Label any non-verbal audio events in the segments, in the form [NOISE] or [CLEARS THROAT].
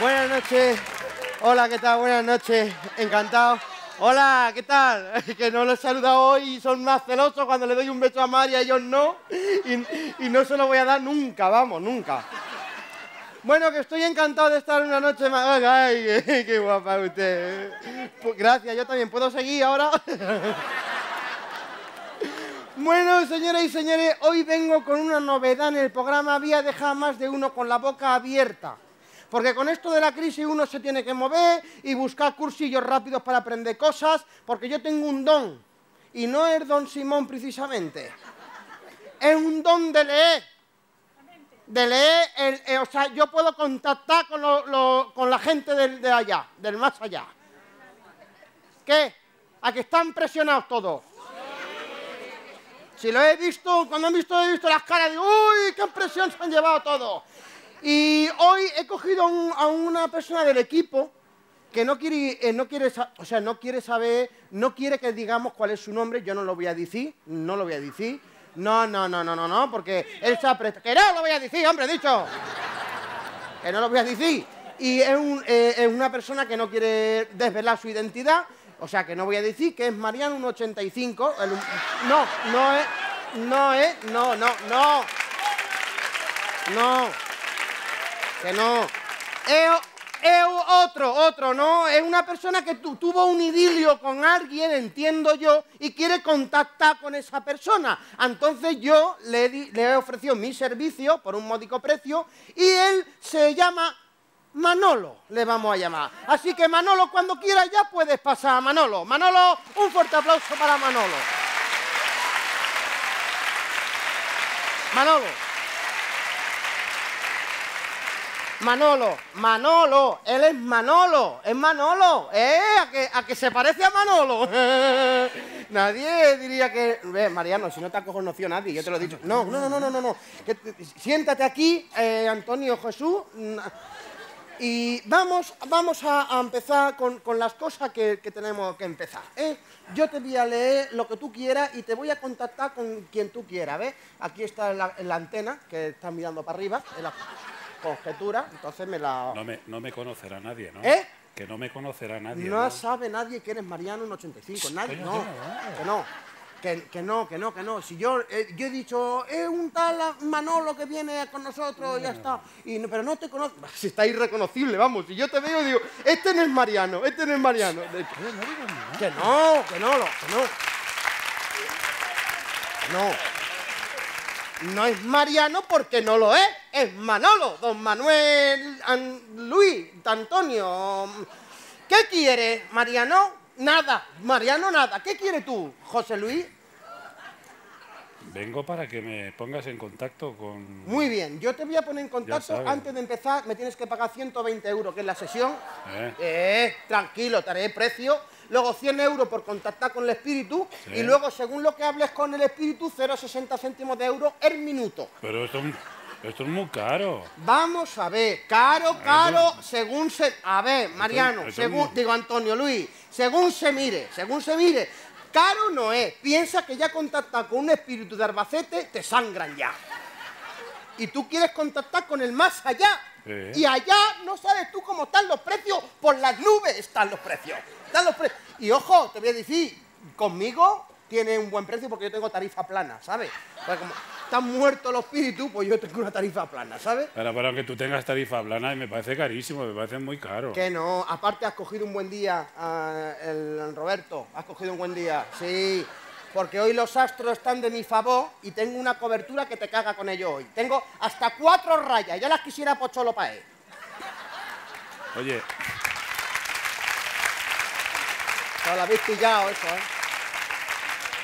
Buenas noches. Hola, ¿qué tal? Buenas noches. Encantado. Hola, ¿qué tal? [LAUGHS] Que no los he saludado hoy y son más celosos cuando le doy un beso a María, ellos no. Y, no se lo voy a dar nunca, vamos, nunca. Bueno, que estoy encantado de estar una noche más. ¡Ay, [LAUGHS] qué guapa usted! Pues gracias, yo también. ¿Puedo seguir ahora? [LAUGHS] Bueno, señoras y señores, hoy vengo con una novedad en el programa. Había dejado más de uno con la boca abierta. Porque con esto de la crisis uno se tiene que mover y buscar cursillos rápidos para aprender cosas, porque yo tengo un don. Y no es don Simón precisamente. Es un don de leer. De leer, eh, o sea, yo puedo contactar con, la gente de allá, del más allá. ¿Qué? ¿A que están presionados todos? Si lo he visto, cuando he visto, he visto las caras, digo, uy, qué impresión se han llevado todos. Y hoy he cogido a una persona del equipo que no quiere, eh, no quiere, o sea, no quiere saber, no quiere que digamos cuál es su nombre, yo no lo voy a decir, no lo voy a decir. No, no, no, no, no, no, porque él se ha prestado. ¡Que no lo voy a decir, hombre, dicho! Que no lo voy a decir. Y es, eh, es una persona que no quiere desvelar su identidad, o sea, que no voy a decir que es Mariano 185. no, no es, no es, no, no, no. No, que no. Es, otro, otro, ¿no? Es una persona que tuvo un idilio con alguien, entiendo yo, y quiere contactar con esa persona. Entonces yo le, le he ofrecido mi servicio por un módico precio y él se llama Manolo le vamos a llamar. Así que Manolo, cuando quieras ya puedes pasar a Manolo. Manolo, un fuerte aplauso para Manolo. Manolo. Manolo, Manolo, él es Manolo, es Manolo, ¿eh? A que, a que se parece a Manolo. [LAUGHS] nadie diría que... Ve, Mariano, si no te ha conocido nadie, yo te lo he dicho. No, no, no, no, no, no. siéntate aquí, eh, Antonio Jesús. Y vamos, vamos a, empezar con, las cosas que, tenemos que empezar. ¿eh? Yo te voy a leer lo que tú quieras y te voy a contactar con quien tú quieras. ¿ves? Aquí está la, la antena que está mirando para arriba, conjetura, entonces me la... No me, no me conocerá nadie, ¿no? ¿Eh? Que no me conocerá nadie. No, sabe nadie que eres Mariano en 85, nadie, no, que no. Que, no, que no, que no. Si yo, eh, yo he dicho, es un tal Manolo que viene con nosotros, y ya está. Y, pero no te conozco. [LAUGHS] Si está irreconocible, vamos. Si yo te veo digo, este no es Mariano, este no es Mariano. que no, que no, que no. No. No es Mariano porque no lo es. Es Manolo, don Manuel, Luis, Antonio. ¿Qué quiere, Mariano? Nada, Mariano, nada. ¿Qué quieres tú, José Luis? Vengo para que me pongas en contacto con... Muy bien, yo te voy a poner en contacto. Antes de empezar, me tienes que pagar 120 euros, que es la sesión. Eh. eh tranquilo, te haré precio. Luego 100 euros por contactar con el espíritu. Y luego, según lo que hables con el espíritu, 0,60 céntimos de euro el minuto. Pero esto, esto es muy caro. Vamos a ver, caro, caro, según se... A ver, Mariano, según... Digo, Antonio Luis, según se mire, según se mire, caro no es. Piensa que ya contactar con un espíritu de Arbacete te sangran ya. Y tú quieres contactar con el más allá. Y allá no sabes tú cómo están los precios, por las nubes están los precios. Están los precios. Y ojo, te voy a decir, conmigo tiene un buen precio porque yo tengo tarifa plana, ¿sabes? como están muertos los espíritus, pues yo tengo una tarifa plana, ¿sabes? Pero, pero que tú tengas tarifa plana me parece carísimo, me parece muy caro. Que no, aparte has cogido un buen día, ah, el Roberto, has cogido un buen día, sí. Porque hoy los astros están de mi favor y tengo una cobertura que te caga con ello hoy. Tengo hasta cuatro rayas, ya las quisiera Pocholo para él. Oye. Lo habéis pillado eso, ¿eh?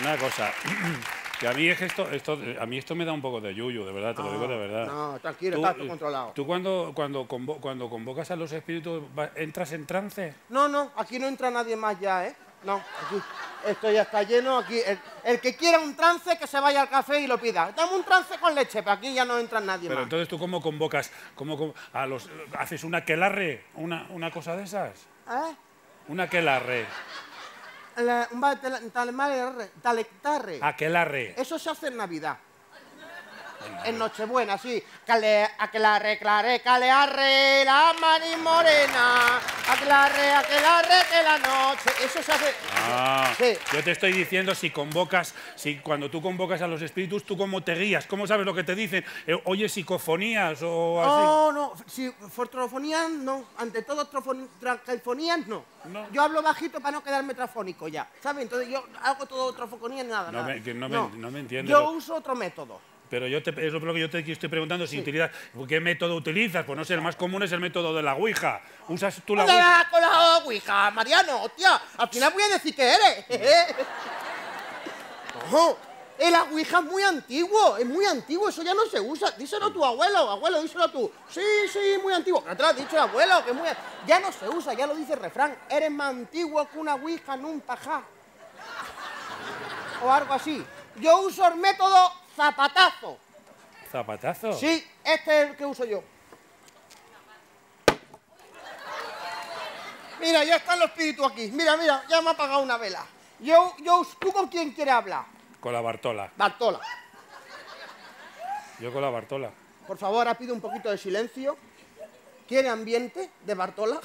Una cosa. [CLEARS THROAT] Que a mí es esto, esto, a mí esto me da un poco de yuyu, de verdad, te lo digo de verdad. No, tranquilo, está todo controlado. ¿Tú cuando, cuando, cuando convocas a los espíritus entras en trance? No, no, aquí no entra nadie más ya, ¿eh? No, aquí esto ya está lleno. Aquí el, que quiera un trance que se vaya al café y lo pida. Dame un trance con leche, pero aquí ya no entra nadie pero más. entonces tú cómo convocas, cómo, a los, haces una quelarre, una, una cosa de esas. ¿Eh? Una quelarre un talectarre. Aquelarre. Eso se hace en Navidad. En Nochebuena, sí. Cale, aclare, clare, calearre, la mani morena. Aclare, aclare, que la noche. Eso se hace. Ah, Sí. yo te estoy diciendo si convocas, si cuando tú convocas a los espíritus, tú cómo te guías, cómo sabes lo que te dicen, Eh, oyes psicofonías o así. No, no, si fortrofonías no, ante todo tracaifonías no. No. Yo hablo bajito para no quedarme trafónico ya, ¿sabes? Entonces yo hago todo trofofonía nada, No nada. me- que no me- no me entiendes Yo uso otro método. Pero yo te, es lo que yo te estoy preguntando, si utilizas, ¿qué método utilizas? Pues no sé, el más común es el método de la Ouija. ¿Usas tú la Ouija? ¡Hola, con la ouija, Mariano! ¡Hostia! Al final voy a decir que eres. [LAUGHS] no, el ouija es muy antiguo, es muy antiguo, eso ya no se usa. Díselo tu abuelo, abuelo, díselo tú. Sí, sí, muy antiguo. No te lo has dicho el abuelo, que es muy... Ya no se usa, ya lo dice el refrán. Eres más antiguo que una ouija en un pajá. O algo así. Yo uso el método zapatazo. ¿Zapatazo? Sí, este es el que uso yo. Mira, ya están los espíritus aquí. Mira, mira, ya me ha apagado una vela. Yo, yo, ¿tú con quién quieres hablar? Con la Bartola. Bartola. Yo con la Bartola. Por favor, ahora pido un poquito de silencio. ¿Quiere ambiente de Bartola?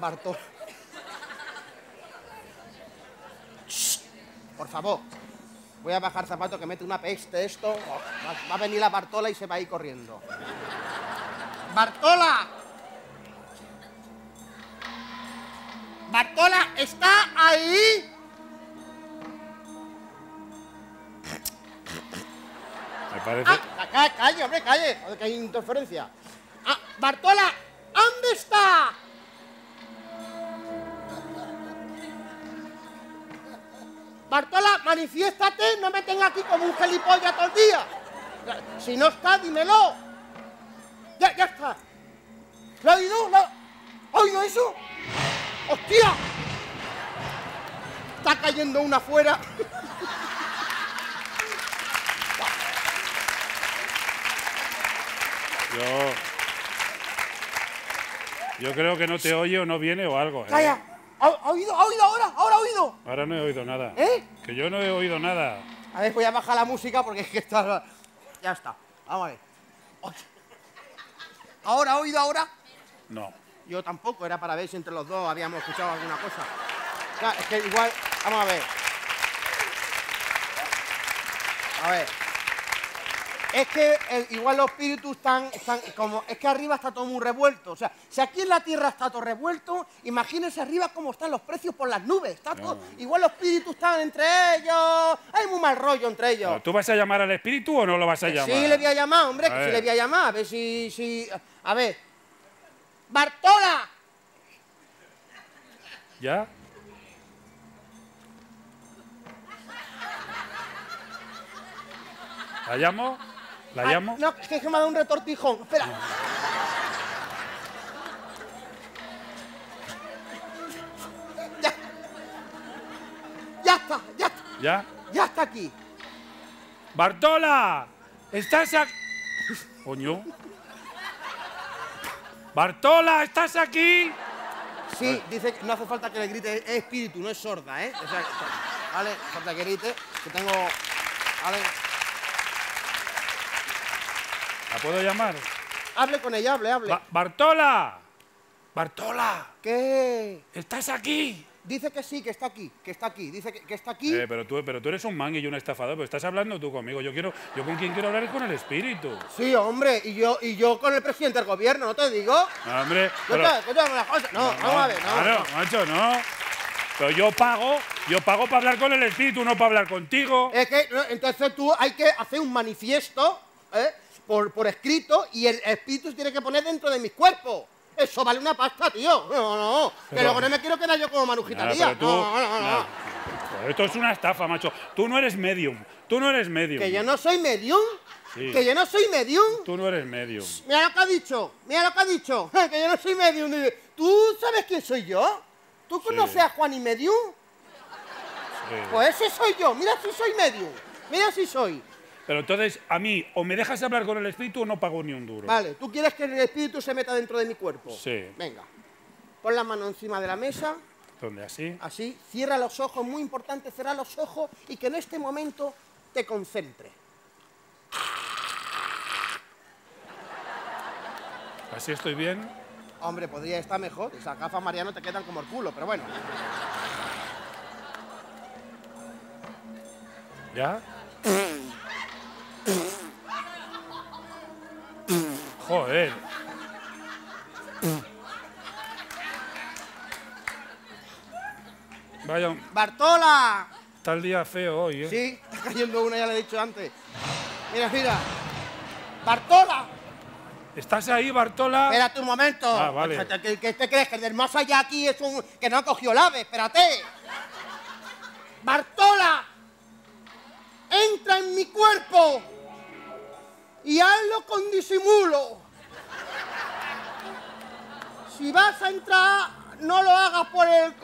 Bartola. Por favor. Voy a bajar zapato que mete una peste esto. Va, va a venir la Bartola y se va a ir corriendo. ¡Bartola! ¡Bartola está ahí! Me parece. Ah, ca- calle, hombre, calle. Que hay interferencia. Ah, Bartola, ¿dónde está? Bartola, manifiéstate, no me tenga aquí como un gilipollas todo el día. Si no está, dímelo. Ya, ya está. ¿Lo ha oído? ¿Lo ha ¿Ha oído eso? ¡Hostia! Está cayendo una afuera. [LAUGHS] Yo. Yo creo que no te oye o no viene o algo. ¿eh? Calla. ¿Ha, ha oído? ¿Ha oído ahora? ¿Ahora ha oído? Ahora no he oído nada. ¿Eh? Que yo no he oído nada. A ver, voy a bajar la música porque es que está... Ya está. Vamos a ver. ¿Ahora ha oído ahora? No. Yo tampoco, era para ver si entre los dos habíamos escuchado alguna cosa. Claro, es que igual... Vamos a ver. A ver. Es que eh, igual los espíritus están, están como... Es que arriba está todo muy revuelto. O sea, si aquí en la Tierra está todo revuelto, imagínense arriba cómo están los precios por las nubes. Está todo- Igual los espíritus están entre ellos. Hay muy mal rollo entre ellos. ¿Tú vas a llamar al espíritu o no lo vas a llamar? Sí, le voy a llamar, hombre, que sí le voy a llamar. A ver si, si... A ver. ¡Bartola! ¿Ya? ¿La llamo? ¿La Ay, llamo? No, es que me ha dado un retortijón. Espera. Ya. Ya está, ya está. ¿Ya? Ya está aquí. ¡Bartola! ¿Estás aquí? Coño. ¡Bartola! ¿Estás aquí? Sí, dice que no hace falta que le grite, es espíritu, no es sorda, ¿eh? O sea, vale, falta que grite, que tengo... Vale, ¿La puedo llamar? hable con ella, hable, hable. Ba- ¡Bartola! ¡Bartola! ¿Qué? ¿Estás aquí? Dice que sí, que está aquí, que está aquí, dice que, que está aquí. Eh, pero, tú, pero tú eres un man y un estafador, pero estás hablando tú conmigo. Yo quiero, yo con quien quiero hablar es con el espíritu. Sí, hombre, y yo, y yo con el presidente del gobierno, ¿no te digo? No, hombre, No pero- te- escúchame una cosa. No, vamos a ver, no. Claro, no. macho, no. Pero yo pago, yo pago para hablar con el espíritu, no para hablar contigo. Es que, no, entonces tú hay que hacer un manifiesto, ¿eh? Por, por escrito, y el espíritu se tiene que poner dentro de mis cuerpos. Eso vale una pasta, tío. No, no. Que Pero- luego no me quiero quedar yo como Nada, Manujita Díaz. tú- No, no, no, esto es una estafa, macho. Tú no eres medium. Tú no eres medium. Que yo no soy medium. Sí. Que yo no soy medium. Tú no eres medium. Mira lo que ha dicho. Mira lo que ha dicho. [LAUGHS] Que yo no soy medium. ¿Tú sabes quién soy yo? ¿Tú conoces a Juan y Medium? Sí. Pues ese soy yo. Mira si soy medium. Mira si soy. Pero entonces, a mí, o me dejas hablar con el espíritu o no pago ni un duro. Vale, ¿tú quieres que el espíritu se meta dentro de mi cuerpo? Sí. Venga. Pon la mano encima de la mesa. ¿Dónde? ¿Así? Así, cierra los ojos, muy importante, cerrar los ojos y que en este momento te concentre. ¿Así estoy bien? Hombre, podría estar mejor. Esas gafas, Mariano, te quedan como el culo, pero bueno. ¿Ya? Joder. Vaya, ¡Bartola! está el día feo hoy, ¿eh? Sí, está cayendo una, ya le he dicho antes. Mira, mira. ¡Bartola! ¿Estás ahí, Bartola? Espérate un momento. Ah, vale. Espérate, ¿Qué, qué te crees? Que el del más allá aquí es un... que no ha cogido el ave. Espérate. ¡Bartola! Entra en mi cuerpo y hazlo con disimulo. Si vas a entrar, no lo hagas por el...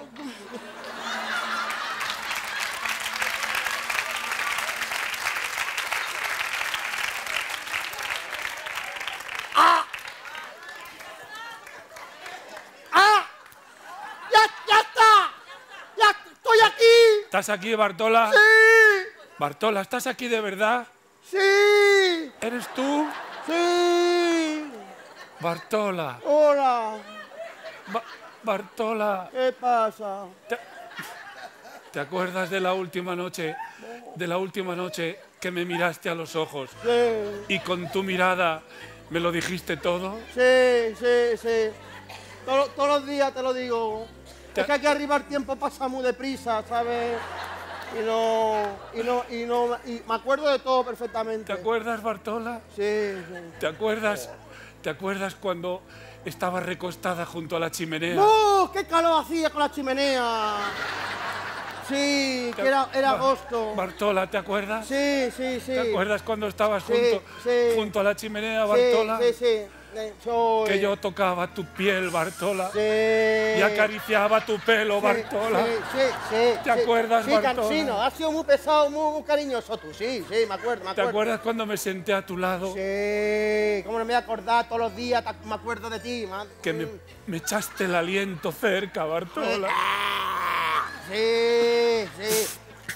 ¡Ah! ¡Ya, ya está! ¡Ya estoy aquí! ¿Estás aquí, Bartola? ¡Sí! Bartola, ¿estás aquí de verdad? ¡Sí! ¿Eres tú? ¡Sí! Bartola. ¡Hola! Ba- Bartola. ¿Qué pasa? ¿Te, te acuerdas de la última noche? De la última noche que me miraste a los ojos Sí, y con tu mirada me lo dijiste todo. sí, sí, sí. Todo- todos los días te lo digo. Te- Es que aquí arriba el tiempo pasa muy deprisa, ¿sabes? Y no, y no, y no, y me acuerdo de todo perfectamente. ¿Te acuerdas, Bartola? Sí, sí. ¿Te acuerdas? ¿Te acuerdas cuando estabas recostada junto a la chimenea? ¡No! ¡Qué calor hacía con la chimenea! Sí, que era, era agosto. Bartola, ¿te acuerdas? Sí, sí, sí. ¿Te acuerdas cuando estabas Sí, junto, sí. junto a la chimenea, Sí, Bartola? Sí, sí. Eh, soy- Que yo tocaba tu piel, Bartola. Sí. Y acariciaba tu pelo, Sí, Bartola. Sí, sí, sí. ¿Te acuerdas, Sí, Bartola? Cansino, has sido muy pesado, muy, muy cariñoso tú. Sí, sí, me acuerdo, me ¿Te acuerdas cuando me senté a tu lado? Sí, cómo no me voy a acordar todos los días, me acuerdo de ti, man. Que me, me echaste el aliento cerca, Bartola. Sí, sí,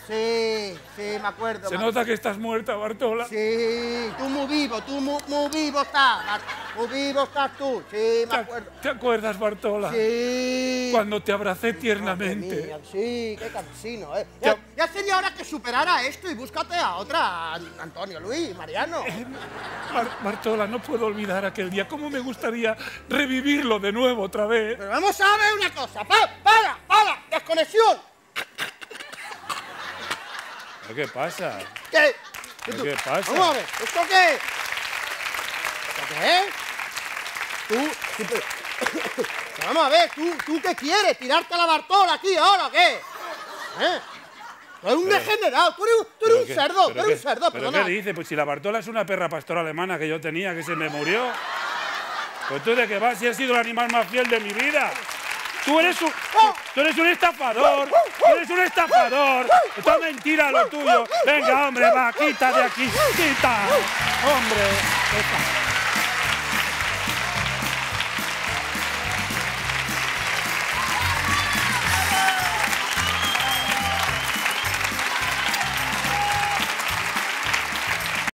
sí, sí, me acuerdo. Se me nota que estás muerta, Bartola. Sí, tú muy vivo, tú muy, muy vivo estás, muy vivo estás tú, sí, ¿Te, me acuerdo. te acuerdas, Bartola? Sí. Cuando te abracé tiernamente. mía, sí, qué cansino, ¿eh? Ya- Ya, sería hora que superara esto y búscate a otra, An- Antonio Luis, Mariano. Bar- Bartola, no puedo olvidar aquel día. ¿Cómo me gustaría revivirlo de nuevo otra vez? Pero vamos a ver una cosa, pa- para, para, desconexión. ¿Qué pasa? ¿Qué? ¿Pero tú- qué pasa? Vamos a ver, ¿esto qué? ¿Esto qué? Tú, [COUGHS] vamos a ver, ¿tú, ¿tú qué quieres? ¿Tirarte a la Bartola aquí ahora o qué? ¿Eh? Tú eres un Pero- degenerado, tú eres, un- tú eres un qué- cerdo, tú eres un cerdo, ¿Pero perdona. qué dice? Pues si la Bartola es una perra pastora alemana que yo tenía, que se me murió. Pues tú de qué vas si has sido el animal más fiel de mi vida. Tú eres un, tú eres un estafador, tú eres un estafador. Esto es mentira lo tuyo. Venga, hombre, va, de aquí, quita. Hombre,